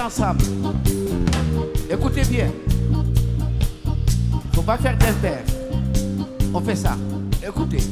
ensemble. Écoutez bien. Faut pas faire des On fait ça. Écoutez.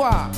哇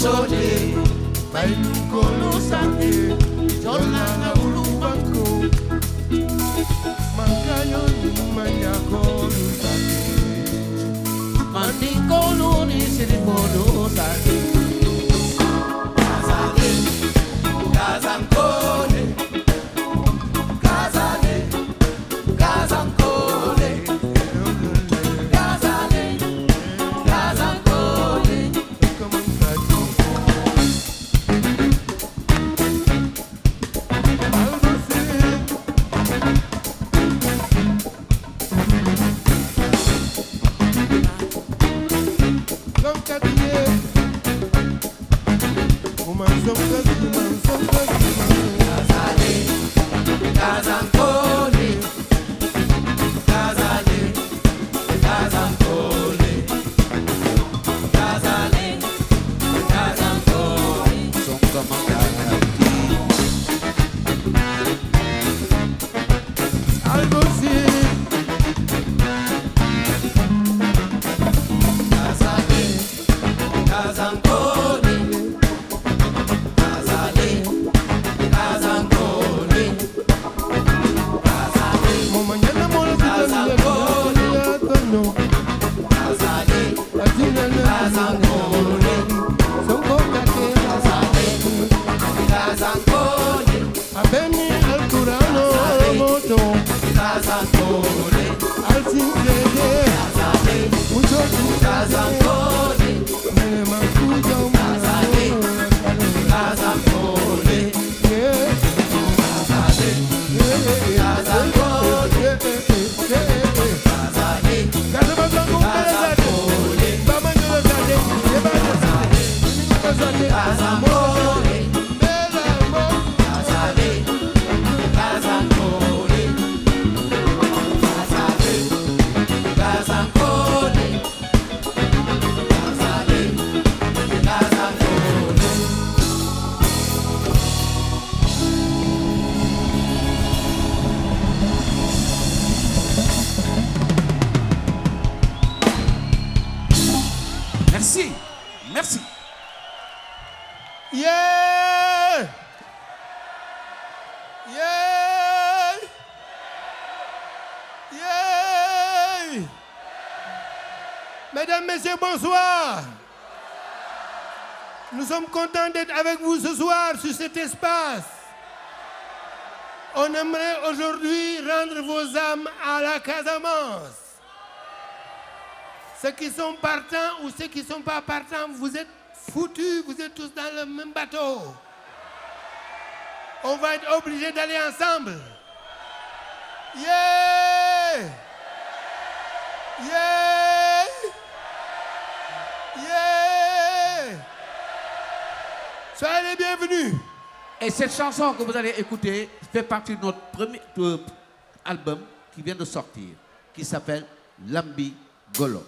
isode bailukolusange jolanga ulubanko mankayo numanyakolusange mandikoluni siribolo content d'être avec vous ce soir sur cet espace. On aimerait aujourd'hui rendre vos âmes à la Casamance. Ceux qui sont partants ou ceux qui ne sont pas partants, vous êtes foutus, vous êtes tous dans le même bateau. On va être obligés d'aller ensemble. Yeah! Yeah! Soyez les bienvenus. Et cette chanson que vous allez écouter fait partie de notre premier euh, album qui vient de sortir, qui s'appelle Lambi Golo.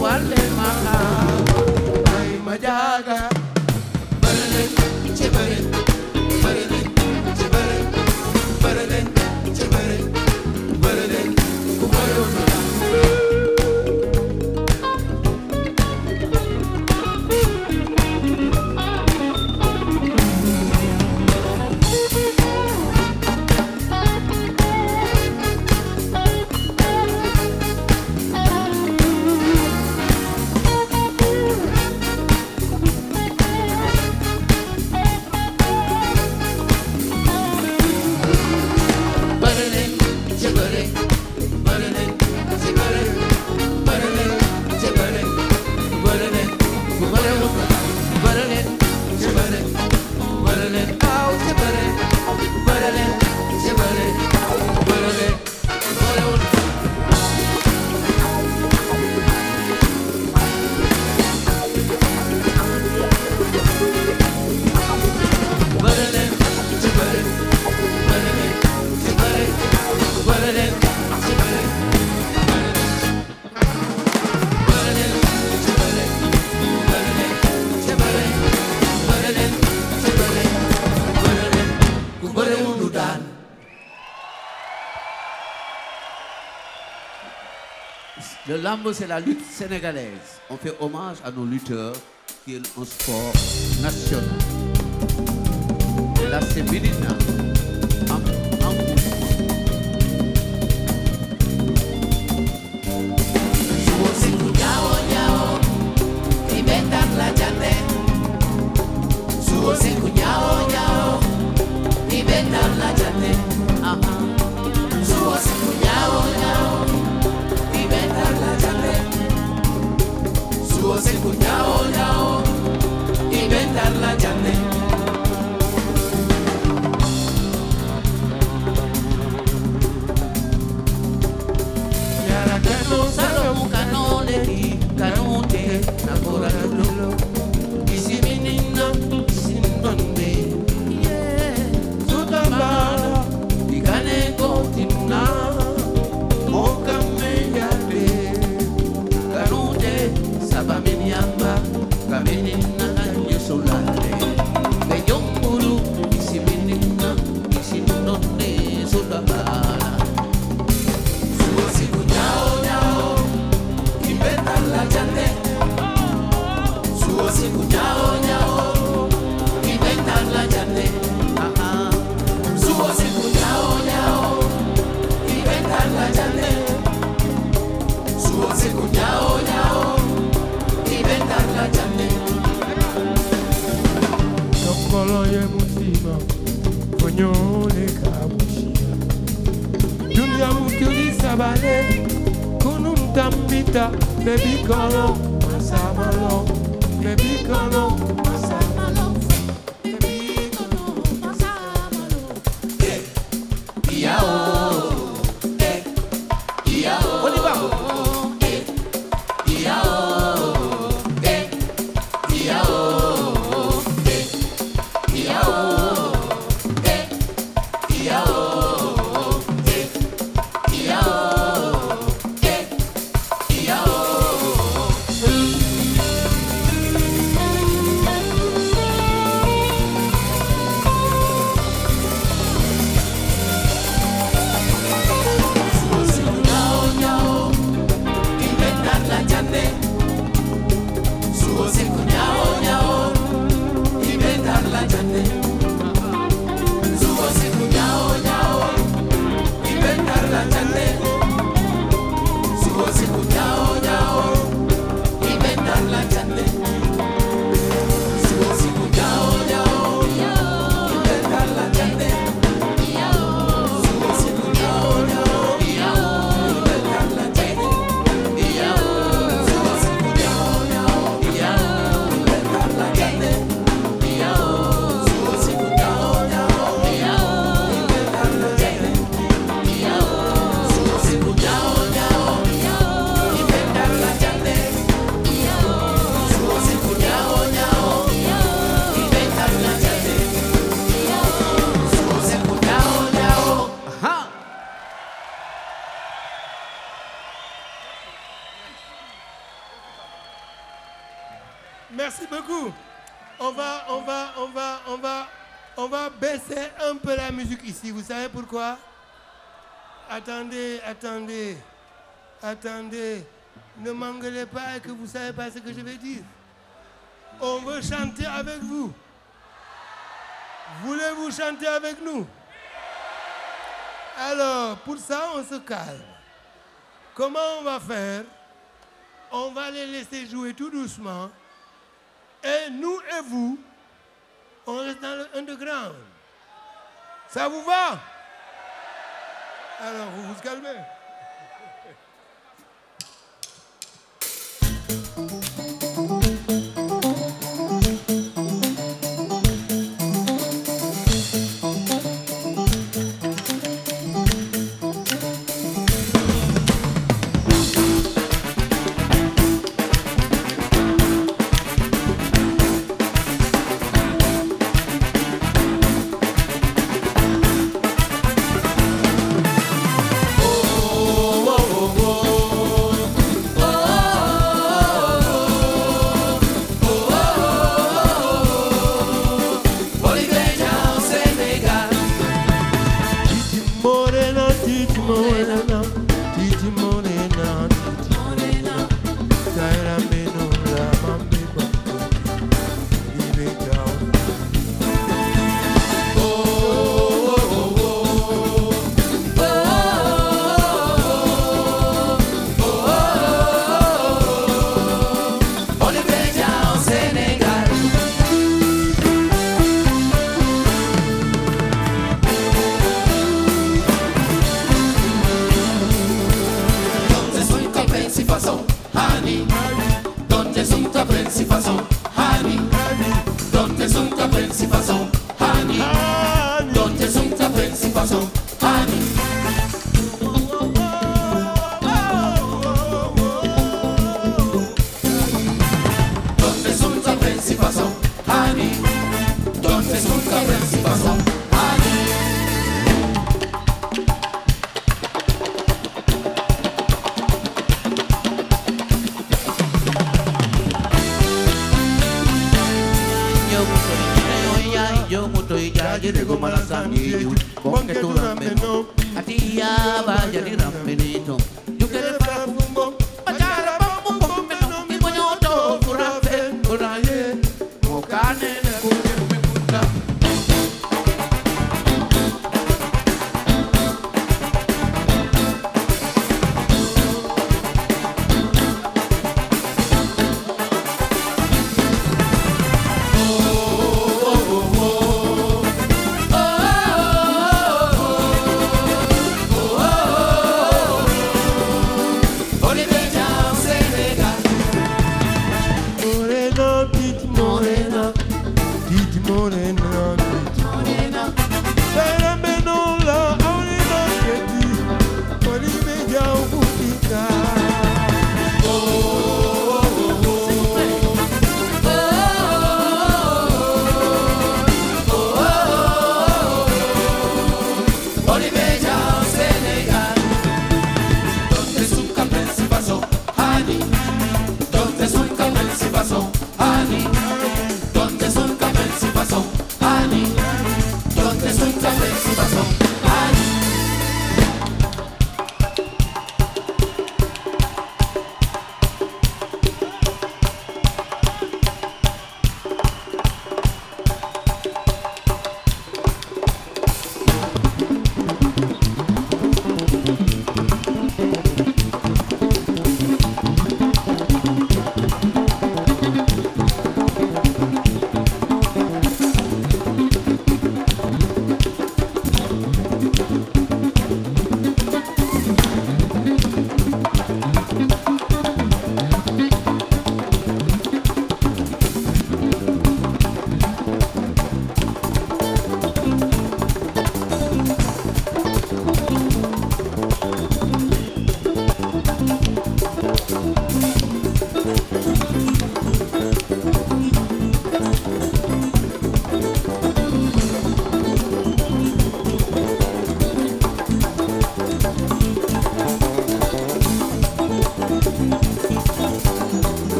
guarde. Le lambo, c'est la lutte sénégalaise. On fait hommage à nos lutteurs, qui est un sport national. Et là. Baisser un peu la musique ici. Vous savez pourquoi? Attendez, attendez, attendez. Ne m'engueulez pas et que vous ne savez pas ce que je vais dire. On veut chanter avec vous. Voulez-vous chanter avec nous? Alors, pour ça, on se calme. Comment on va faire? On va les laisser jouer tout doucement. Et nous et vous, on reste dans le underground. Ça vous va? Alors, vous vous calmez. se façam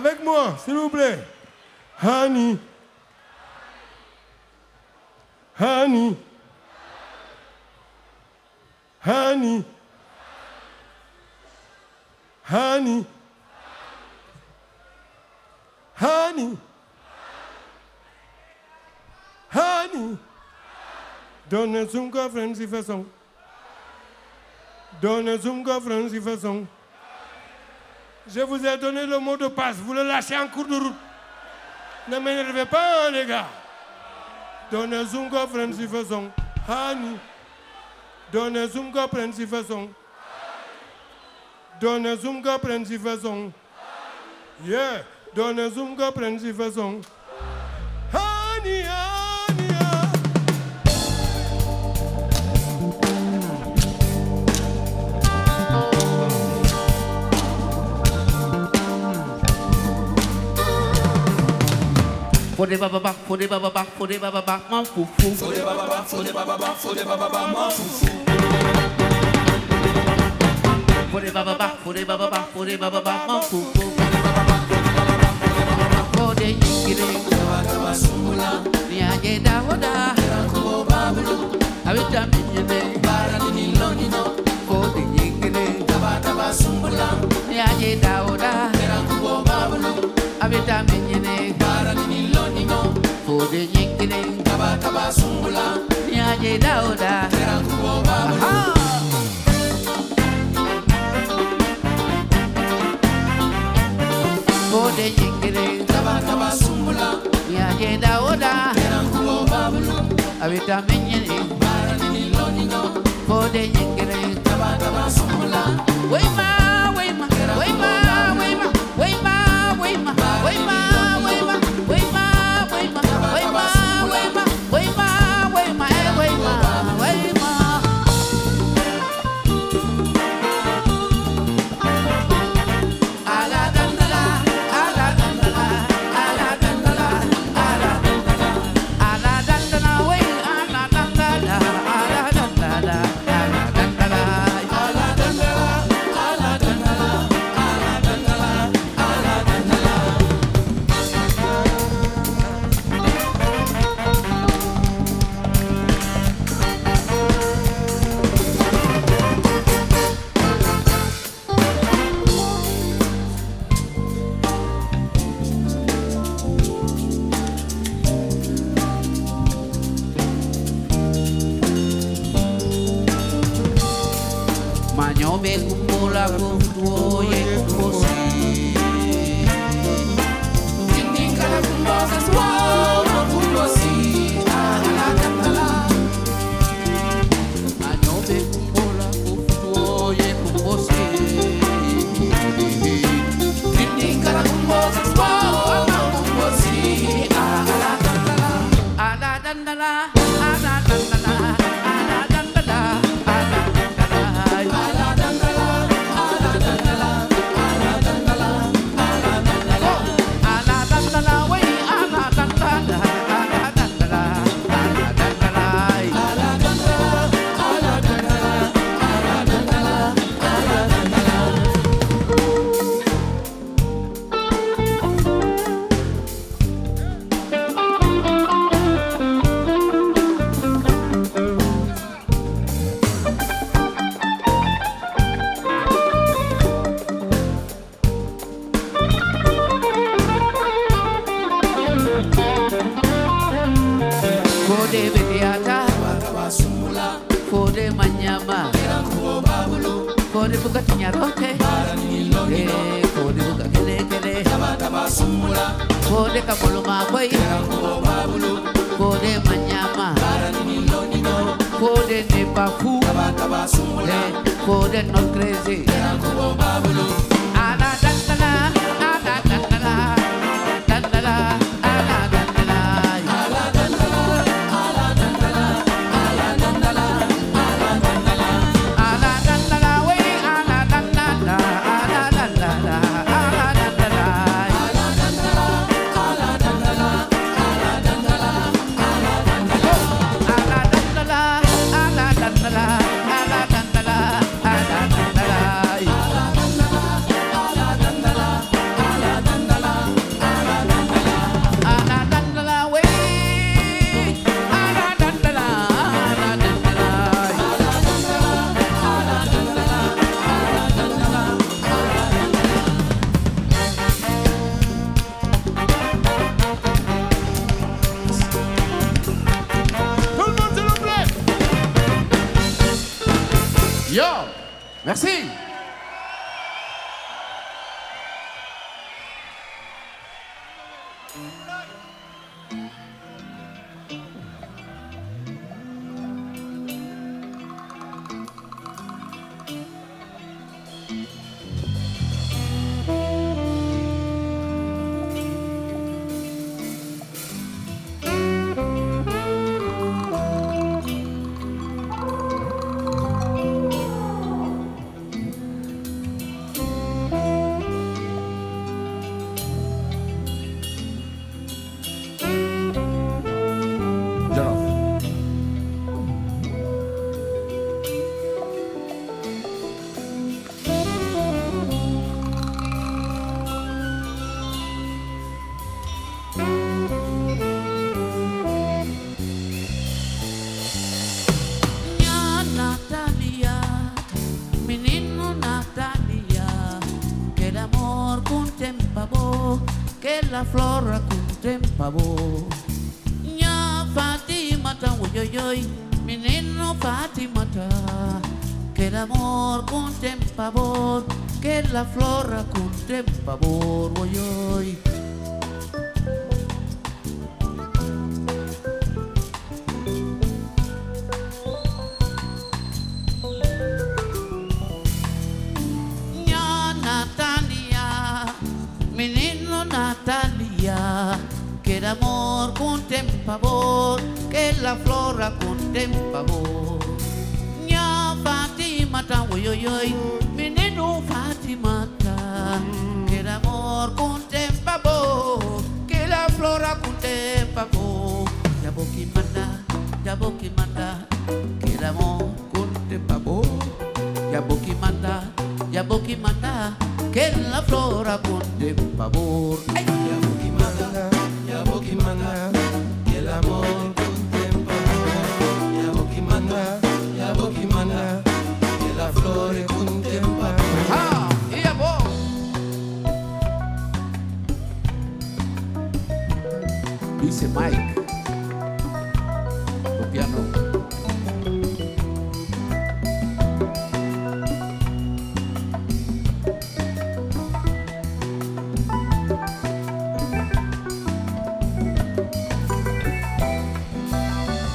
Avec moi, s'il vous plaît. Honey. Honey. Honey. Honey. Honey. Honey. Dona Zunga Friends, if a song. Dona Zunga Friends, if. Je vous ai donné le mot de passe. Vous le lâchez en cours de route. Ne m'énervez pas, hein, les gars. Donne zum girlfriend si façon. Hani. Donne zum girlfriend si façon. Donne zum girlfriend si façon. Yeah. Donne zum girlfriend si façon. Hani, hani, Fode baba bak, fode baba bak, fode baba bak, man fufu. Fode baba bak, fode baba bak, fode baba bak, man fufu. Fode baba bak, fode baba bak, fode baba bak, man fufu. Fode yikire, tawa tawa sumbula, niaje dahoda, kubo babulu, abita minyene, bara ni niloni no. Fode yikire, tawa tawa sumbula, niaje dahoda, kubo babulu, abita minyene, bara ni Ode nyingine. Taba taba sumbula Nyaje dauda Tera kubomba Aha. Ode nyingine. Taba taba sumbula Nyaje dauda Tera kubomba bulu Abita minyini Bara nini lodingo Ode nyingine. Taba taba sumbula Weima weima Weima weima Weima weima Weima lagoon. la flor content pavor. Nya Fatimata, ui, ui, ui, mi neno Fatimata, que l'amor contem pavor, que la flor content pavor, ui, ui. Que el amor contempla vos, que la flora contempla vos. Nya Fatima ta uyoyoy, menino Fatima ta, que el amor contempla vos, que la flora contempla vos. Ya boki manda, ya boki manda, que el amor contempla vos. Ya boki manda, ya boki manda, que la flora contempla vos. Ay, Ya Mike. O piano.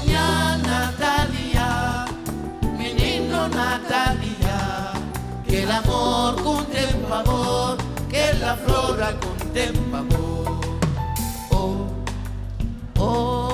Ya Natalia, Natalia, que el amor contempla amor, que la flora contempla amor. Oh.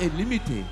a limite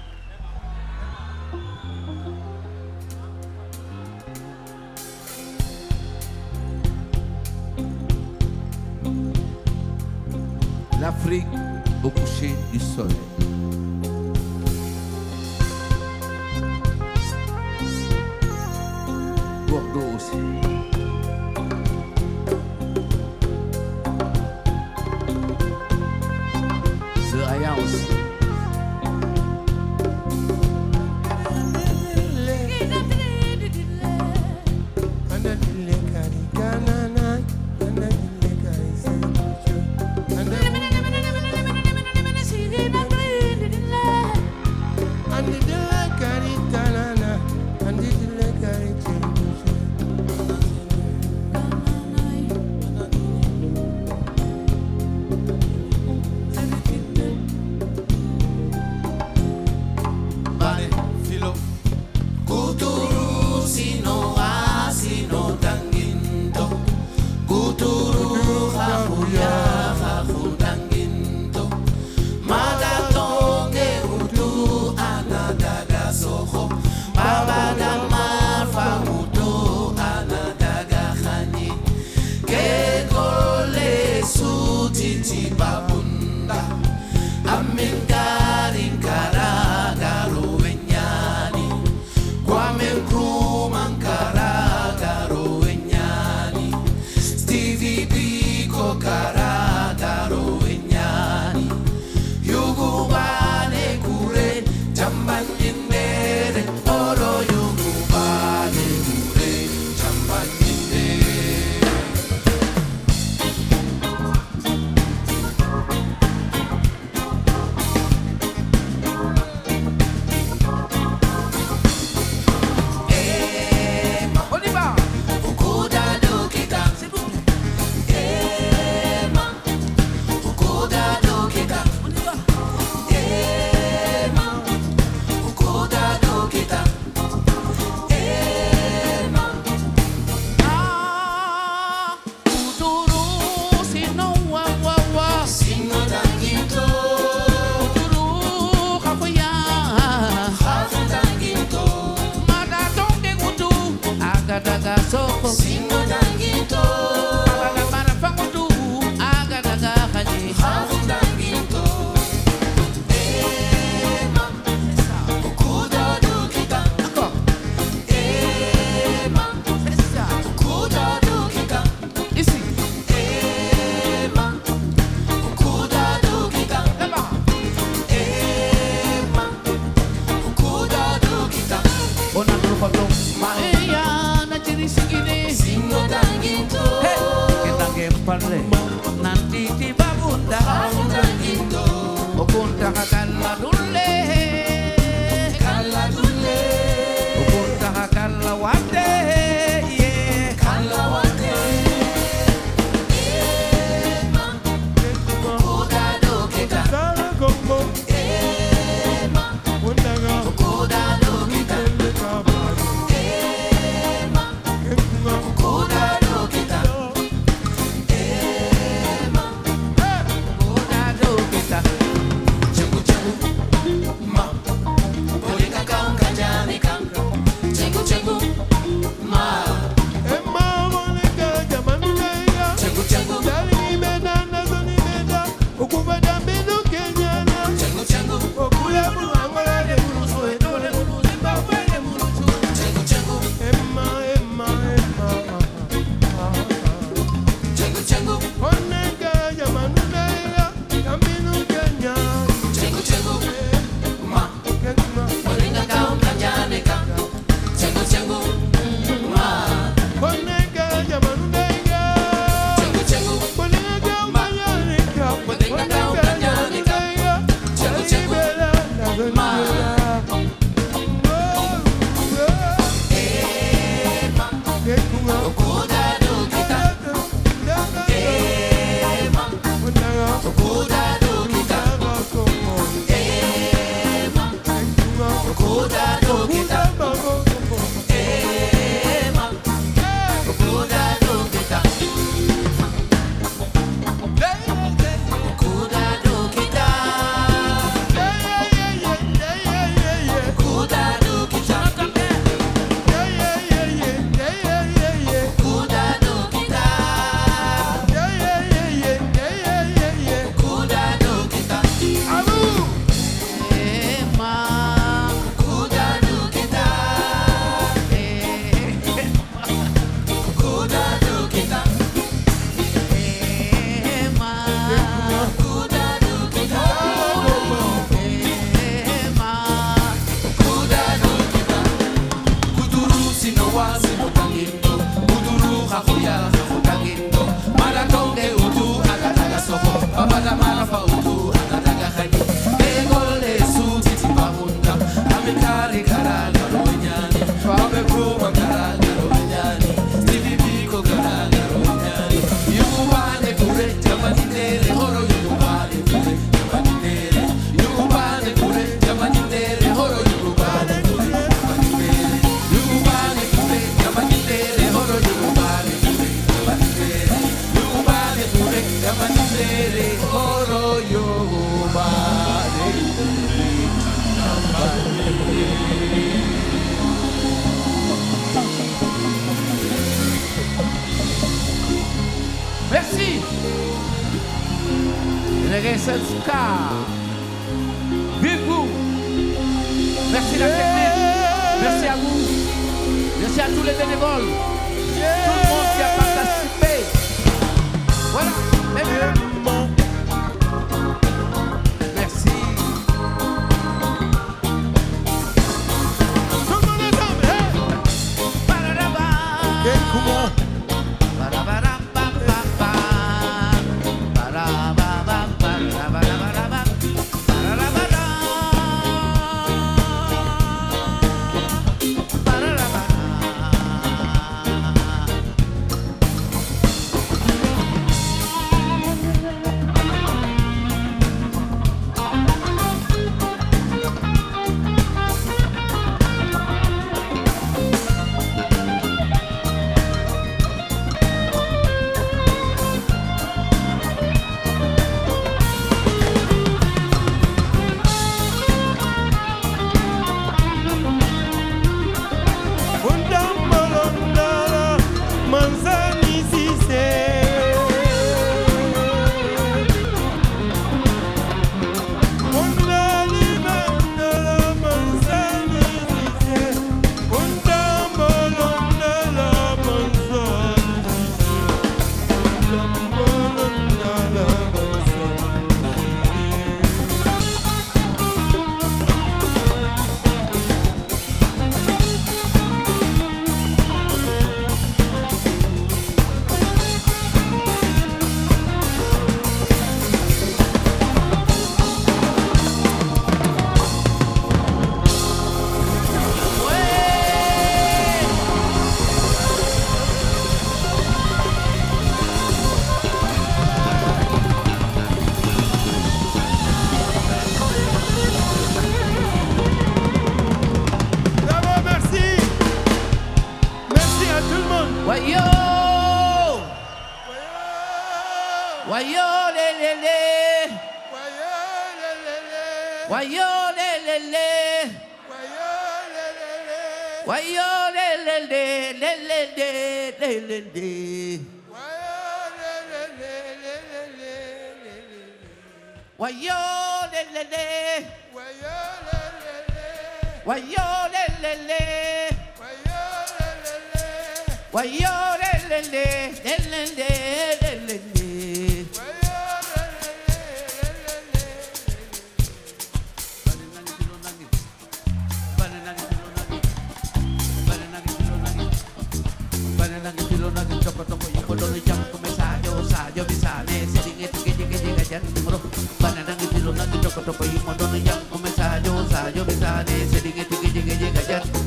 Yeah.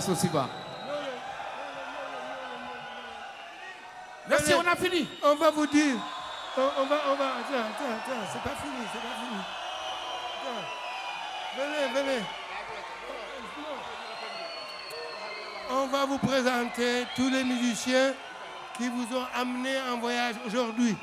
Passe aussi bas. Merci, on a fini. On va vous dire. On, va, on va. Attends, attends, attends. C'est pas fini, c'est pas fini. Venez, venez. On va vous présenter tous les musiciens qui vous ont amené en voyage aujourd'hui.